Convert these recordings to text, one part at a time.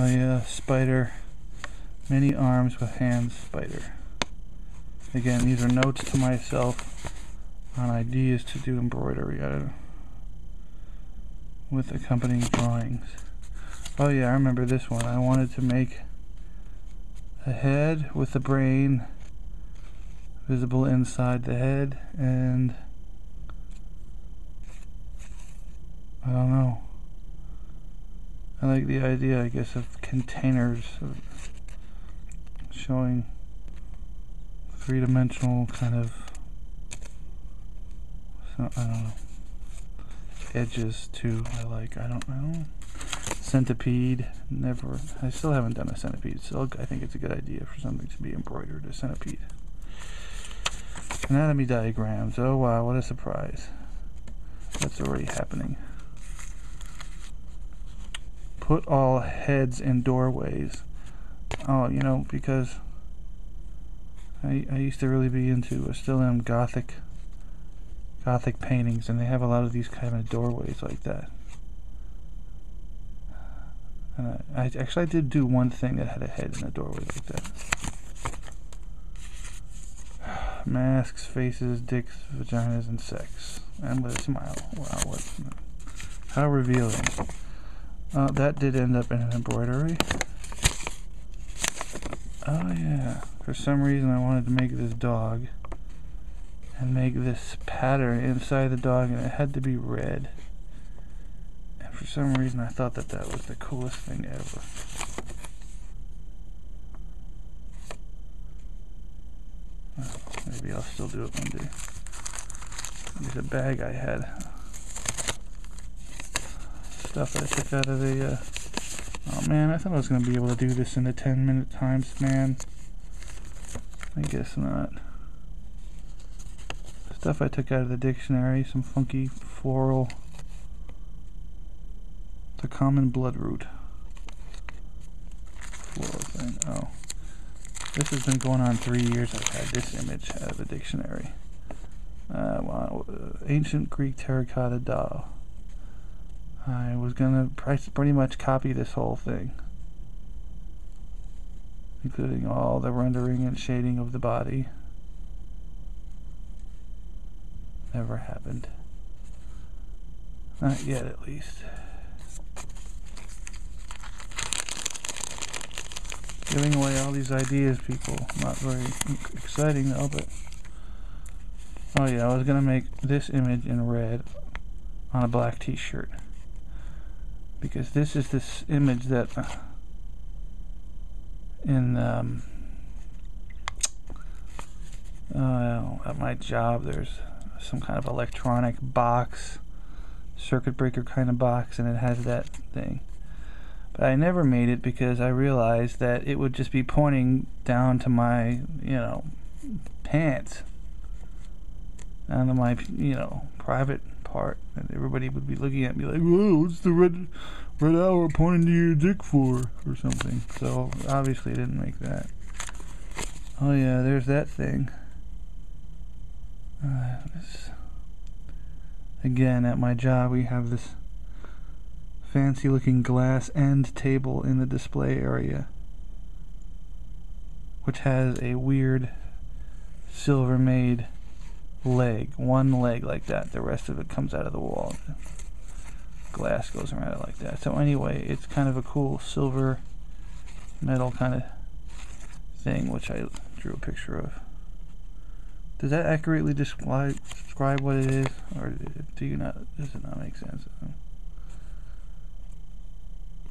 Oh yeah, spider. Many arms with hands spider. Again, these are notes to myself on ideas to do embroidery with accompanying drawings. Oh yeah, I remember this one. I wanted to make a head with the brain visible inside the head and I don't know. I like the idea, I guess, of containers of showing three-dimensional kind of I don't know edges too. I like. I don't. know. Centipede. Never. I still haven't done a centipede. So I think it's a good idea for something to be embroidered. A centipede. Anatomy diagrams. Oh wow! What a surprise. That's already happening. Put all heads in doorways. Oh, you know, because I, I used to really be into, I still am gothic Gothic paintings, and they have a lot of these kind of doorways like that. And I, I actually I did do one thing that had a head in a doorway like that. Masks, faces, dicks, vaginas, and sex. And with a smile. Wow, what? How revealing. Uh, that did end up in an embroidery. Oh yeah. For some reason I wanted to make this dog and make this pattern inside the dog and it had to be red and for some reason I thought that that was the coolest thing ever well, maybe I'll still do it one day there's a bag I had stuff I took out of the uh, oh man I thought I was gonna be able to do this in the 10 minute times man I guess not Stuff I took out of the dictionary, some funky floral. The common bloodroot. Floral thing. Oh. This has been going on three years. I've had this image out of the dictionary. Uh, wow, uh, ancient Greek terracotta doll. I was gonna pretty much copy this whole thing, including all the rendering and shading of the body. Never happened. Not yet, at least. Giving away all these ideas, people. Not very exciting, though, but... Oh, yeah, I was to make this image in red on a black t-shirt. Because this is this image that... Uh, in, um... Uh, at my job, there's some kind of electronic box, circuit breaker kind of box, and it has that thing. But I never made it because I realized that it would just be pointing down to my, you know, pants. Down to my, you know, private part. And everybody would be looking at me like, whoa, what's the red, red hour pointing to your dick for? Or something. So obviously I didn't make that. Oh yeah, there's that thing. Uh, again, at my job, we have this fancy looking glass end table in the display area, which has a weird silver made leg, one leg like that. The rest of it comes out of the wall. The glass goes around it like that. So anyway, it's kind of a cool silver metal kind of thing, which I drew a picture of. Does that accurately describe, describe what it is? Or do you not, does it not make sense?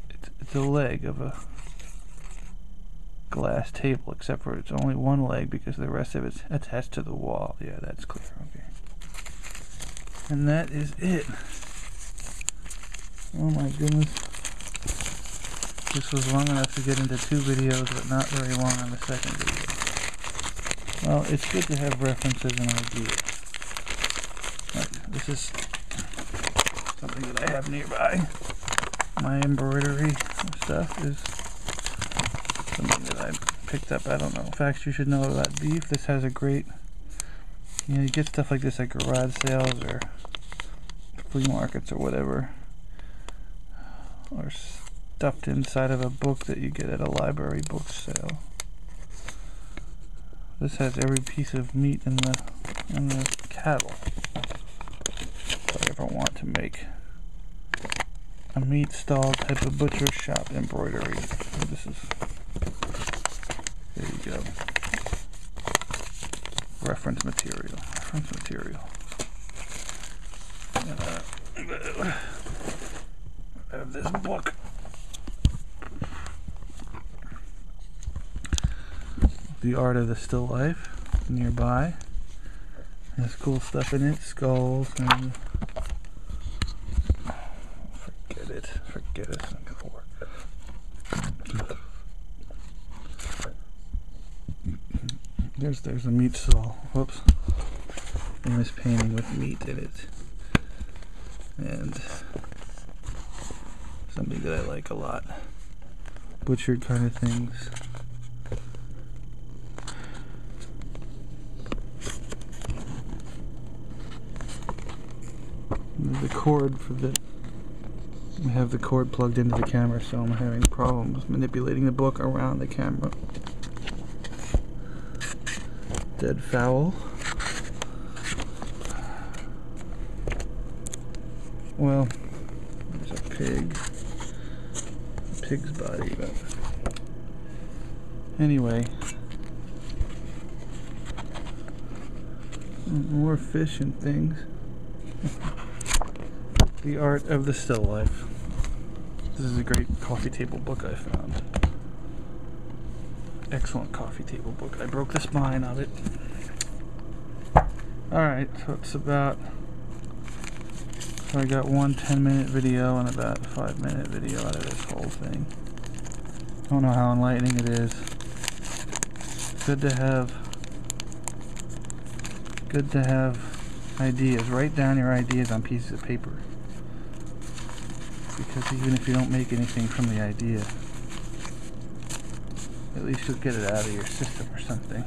It's, it's a leg of a glass table, except for it's only one leg because the rest of it's attached to the wall. Yeah, that's clear. Okay. And that is it. Oh my goodness. This was long enough to get into two videos, but not very long on the second video. Well, it's good to have references and ideas. This is something that I have nearby. My embroidery stuff is something that I picked up. I don't know. Facts you should know about beef. This has a great, you know, you get stuff like this at garage sales or flea markets or whatever. Or stuffed inside of a book that you get at a library book sale. This has every piece of meat in the in the cattle. If I ever want to make a meat stall type of butcher shop embroidery. This is Reference material. Reference material. Uh, I have this book. The Art of the Still Life nearby. Has cool stuff in it, skulls and forget it, forget it. There's there's a meat saw. Whoops. Famous painting with meat in it. And something that I like a lot. Butchered kind of things. the cord for the I have the cord plugged into the camera so I'm having problems manipulating the book around the camera dead fowl well there's a pig a pig's body but anyway more fish and things The Art of the Still Life. This is a great coffee table book I found. Excellent coffee table book. I broke the spine of it. Alright, so it's about. So I got one 10 minute video and about a 5 minute video out of this whole thing. Don't know how enlightening it is. Good to have. Good to have ideas. Write down your ideas on pieces of paper because even if you don't make anything from the idea, at least you'll get it out of your system or something.